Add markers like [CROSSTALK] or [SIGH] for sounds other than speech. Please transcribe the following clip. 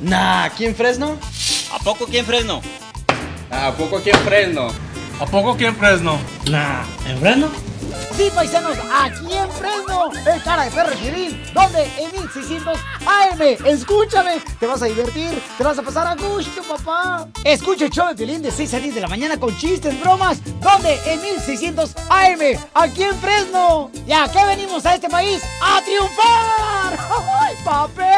Nah, ¿aquí en Fresno? ¿A poco aquí en Fresno? ¿A poco aquí en Fresno? ¿A poco aquí en Fresno? Nah, ¿en Fresno? Sí, paisanos, aquí en Fresno, el cara de perro Piolín, donde en 1600 AM, escúchame, te vas a divertir, te vas a pasar a gusto, papá. Escucha el show de Piolín de 6 a 10 de la mañana con chistes, bromas, donde en 1600 AM, aquí en Fresno. ¿Y a qué venimos a este país? ¡A triunfar! [LAUGHS] ¡Ay, papel!